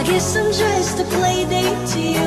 I guess I'm just a play date to you.